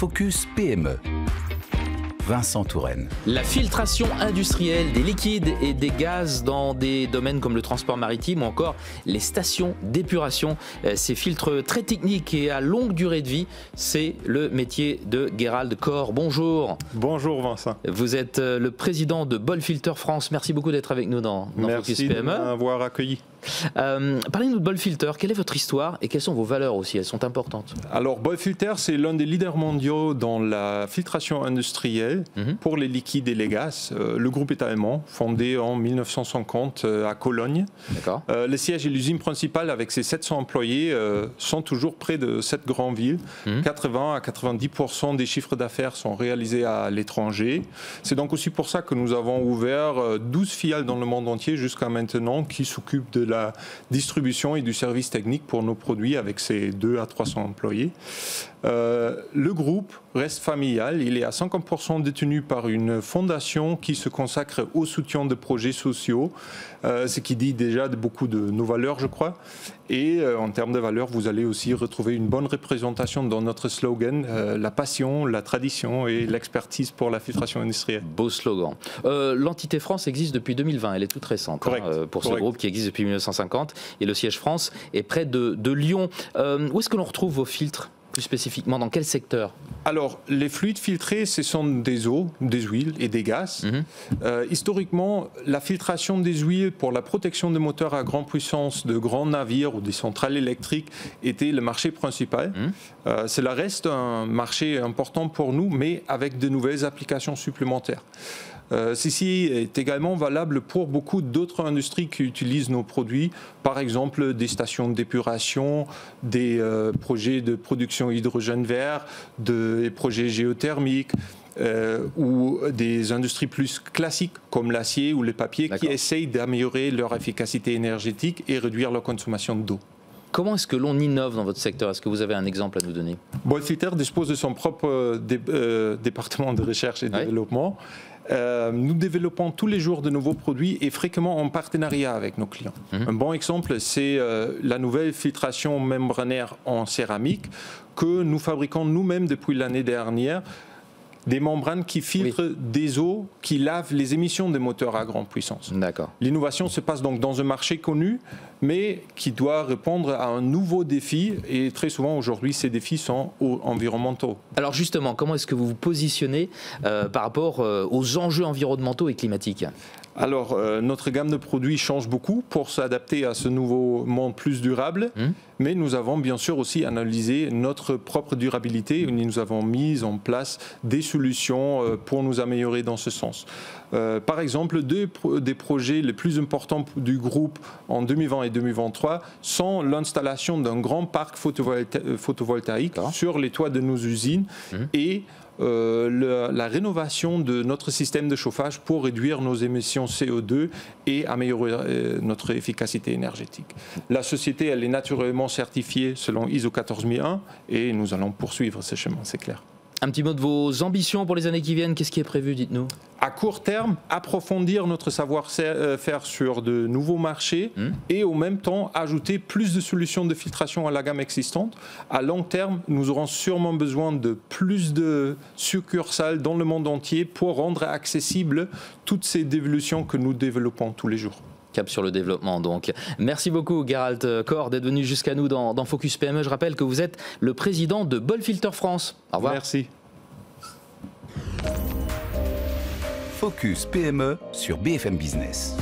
Focus PME. Vincent Touraine. La filtration industrielle des liquides et des gaz dans des domaines comme le transport maritime ou encore les stations d'épuration. Euh, ces filtres très techniques et à longue durée de vie, c'est le métier de Gérald Corr. Bonjour. Bonjour Vincent. Vous êtes euh, le président de Bol Filter France. Merci beaucoup d'être avec nous dans, dans Merci Focus PME. de m'avoir accueilli. Euh, Parlez-nous de Bol Filter. Quelle est votre histoire et quelles sont vos valeurs aussi? Elles sont importantes. Alors, Boy Filter, c'est l'un des leaders mondiaux dans la filtration industrielle Mhm. pour les liquides et les gaz. Euh, le groupe est allemand, fondé en 1950 euh, à Cologne. Euh, le siège et l'usine principale, avec ses 700 employés, sont toujours près de cette grande ville. Mhm. 80 à 90 des chiffres d'affaires sont réalisés à l'étranger. C'est donc aussi pour ça que nous avons ouvert euh, 12 filiales dans le monde entier jusqu'à maintenant qui s'occupent de la distribution et du service technique pour nos produits avec ses 2 à 300 employés. Euh, le groupe reste familial. Il est à 50% détenu par une fondation qui se consacre au soutien de projets sociaux, euh, ce qui dit déjà beaucoup de nos valeurs, je crois. Et euh, en termes de valeurs, vous allez aussi retrouver une bonne représentation dans notre slogan euh, la passion, la tradition et l'expertise pour la filtration industrielle. Beau slogan. L'entité France existe depuis 2020, elle est toute récente Correct. hein, euh, pour ce Correct. groupe qui existe depuis 1950 et le siège France est près de, de Lyon. Euh, où est-ce que l'on retrouve vos filtres plus spécifiquement Dans quel secteur? Alors, les fluides filtrés, ce sont des eaux, des huiles et des gaz. Mhm. Euh, historiquement, la filtration des huiles pour la protection des moteurs à grande puissance de grands navires ou des centrales électriques était le marché principal. Mhm. Euh, cela reste un marché important pour nous, mais avec de nouvelles applications supplémentaires. Euh, ceci est également valable pour beaucoup d'autres industries qui utilisent nos produits, par exemple des stations d'épuration, des euh, projets de production hydrogène vert, de- des projets géothermiques. euh, ou des industries plus classiques comme l'acier ou le papier qui essayent d'améliorer leur efficacité énergétique et réduire leur consommation d'eau. Comment est-ce que l'on innove dans votre secteur? Est-ce que vous avez un exemple à nous donner? Boilfilter dispose de son propre euh, dé- euh, département de recherche et de Ouais. développement. Euh, nous développons tous les jours de nouveaux produits et fréquemment en partenariat avec nos clients. Mhm. Un bon exemple, c'est euh, la nouvelle filtration membranaire en céramique que nous fabriquons nous-mêmes depuis l'année dernière. Des membranes qui filtrent des eaux qui lavent les émissions des moteurs à grande puissance. D'accord. L'innovation se passe donc dans un marché connu, mais qui doit répondre à un nouveau défi. Et très souvent, aujourd'hui, ces défis sont au- environnementaux. Alors justement, comment est-ce que vous vous positionnez euh, par rapport euh, aux enjeux environnementaux et climatiques? Alors, euh, notre gamme de produits change beaucoup pour s'adapter à ce nouveau monde plus durable. Mhm. Mais nous avons bien sûr aussi analysé notre propre durabilité et nous avons mis en place des solutions euh, pour nous améliorer dans ce sens. Euh, par exemple, deux pro- des projets les plus importants du groupe en 2020 et 2023 sont l'installation d'un grand parc euh, photovoltaïque sur les toits de nos usines Mhm. et euh, le- la rénovation de notre système de chauffage pour réduire nos émissions CO2 et améliorer euh, notre efficacité énergétique. La société, elle est naturellement certifiée selon ISO 14001 et nous allons poursuivre ce chemin, c'est clair. Un petit mot de vos ambitions pour les années qui viennent. Qu'est-ce qui est prévu Dites-nous? À court terme, approfondir notre savoir-faire sur de nouveaux marchés Mhm. et au même temps ajouter plus de solutions de filtration à la gamme existante. À long terme, nous aurons sûrement besoin de plus de succursales dans le monde entier pour rendre accessibles toutes ces dévolutions que nous développons tous les jours. Cap sur le développement donc. Merci beaucoup Geralt Corr d'être venu jusqu'à nous dans, dans Focus PME. Je rappelle que vous êtes le président de Bol Filter France. Au revoir. Merci. Focus PME sur BFM Business.